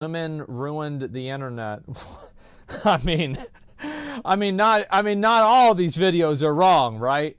women ruined the internet. I mean, I mean not I mean not all these videos are wrong, right?